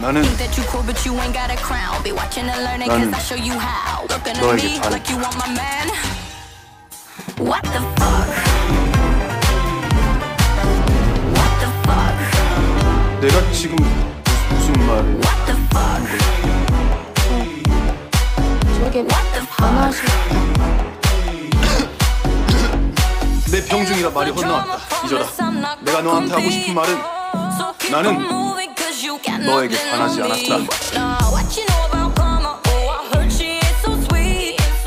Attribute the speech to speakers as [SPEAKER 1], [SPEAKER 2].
[SPEAKER 1] 나는 나는 너에게 잘해.
[SPEAKER 2] What the fuck? What the fuck?
[SPEAKER 1] 내가 지금 무슨 말을
[SPEAKER 2] What the fuck?
[SPEAKER 3] 저게
[SPEAKER 2] What the fuck?
[SPEAKER 3] 변하실
[SPEAKER 1] 내 병중이라 말이 헛나왔다 잊어라 내가 너한테 하고 싶은 말은 나는 너에게 반하지 않았다.